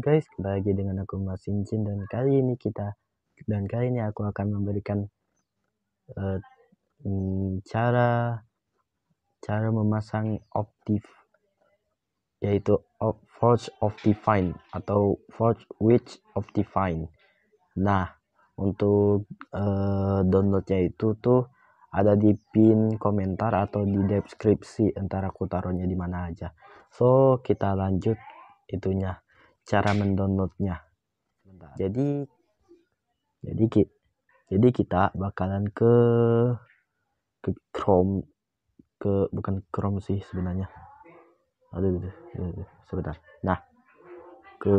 guys, kembali lagi dengan aku Mas Cincin dan kali ini kita dan kali ini aku akan memberikan uh, cara cara memasang Optif yaitu Forge of Divine atau Forge of Divine. Nah, untuk uh, downloadnya itu tuh ada di pin komentar atau di deskripsi entar aku taruhnya di mana aja. So, kita lanjut itunya cara mendownloadnya. Jadi jadi jadi kita bakalan ke ke Chrome ke bukan Chrome sih sebenarnya. Aduh, aduh, aduh, sebentar. Nah ke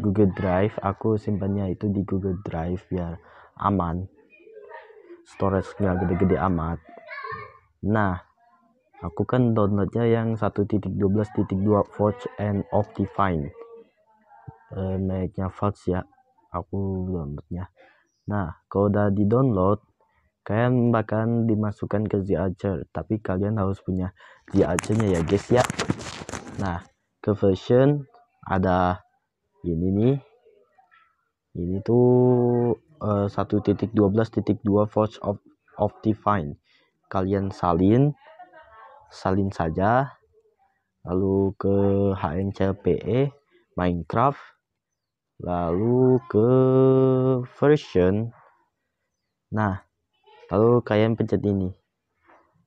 Google Drive aku simpannya itu di Google Drive biar aman. Storage nggak gede-gede amat. Nah aku kan downloadnya yang 1.12.2 Forge and Optifine. Eh, mereknya Forge ya aku downloadnya. Nah kalau udah di download kalian bahkan dimasukkan ke Archer tapi kalian harus punya Archer nya ya guys ya. Nah ke version ada ini nih. Ini tuh uh, 1.12.2 Forge of Optifine. Kalian salin salin saja lalu ke HNCLPE Minecraft lalu ke version. Nah lalu kalian pencet ini.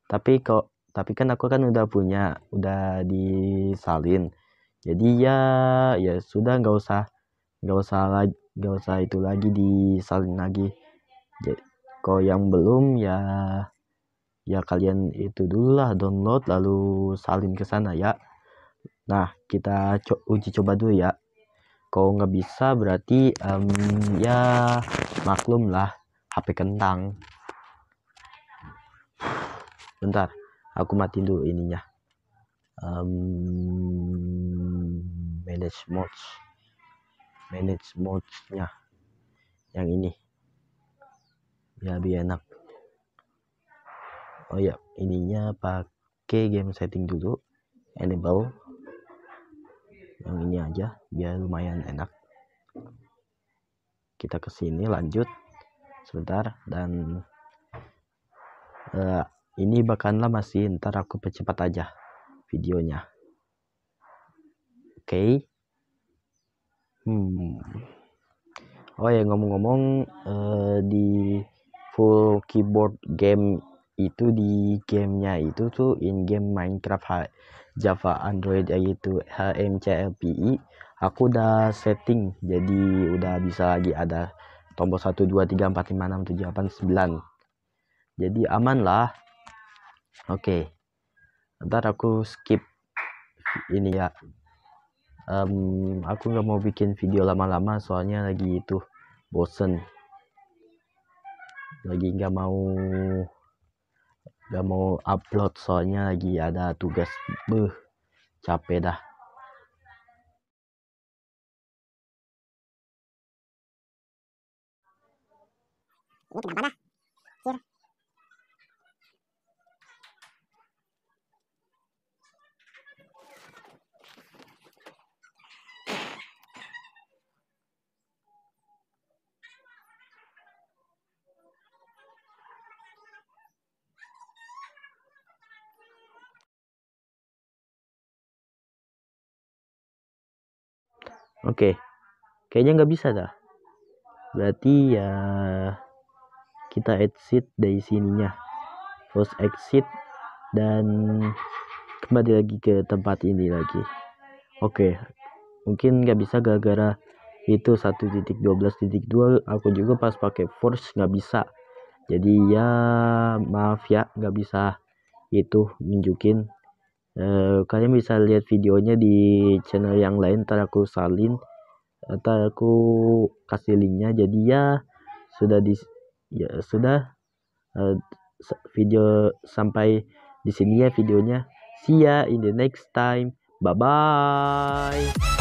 Tapi kok tapi kan aku kan udah punya udah disalin jadi ya ya sudah nggak usah nggak usah lagi nggak usah itu lagi disalin lagi. Kalau yang belum ya ya kalian itu dulu lah download lalu salin ke sana ya. Nah kita co uji coba dulu ya. Kalau nggak bisa berarti um, ya maklum lah HP kentang. Bentar aku mati dulu ininya. Um, manage modes. Manage modes nya yang ini. Ya biar enak oh ya ininya pakai game setting dulu enable. Yang ini aja biar lumayan enak. Kita ke sini lanjut sebentar dan uh, ini bakalan masih ntar aku percepat aja videonya. Oke. Okay. hmm. Oh ya ngomong-ngomong uh, di full keyboard game itu di gamenya itu tuh in game Minecraft Java Android yaitu HMCLPI aku udah setting jadi udah bisa lagi ada tombol 1 2 3 4 5 6 7 8 9 jadi aman lah. Oke. Okay. ntar aku skip ini ya. Um, aku nggak mau bikin video lama-lama soalnya lagi itu bosen. Lagi nggak mau gak mau upload soalnya lagi ada tugas. Beh capek dah. Ini kenapa dah Oke, kayaknya nggak bisa dah. Berarti ya kita exit dari sininya. First exit dan kembali lagi ke tempat ini lagi. Oke, mungkin nggak bisa gara-gara itu 1.12.2 aku juga pas pakai force nggak bisa jadi ya maaf ya nggak bisa itu nunjukin eh, kalian bisa lihat videonya di channel yang lain ntar aku salin. Ntar aku kasih linknya. Jadi ya sudah di ya sudah uh, video sampai di sini ya videonya. See ya in the next time. Bye bye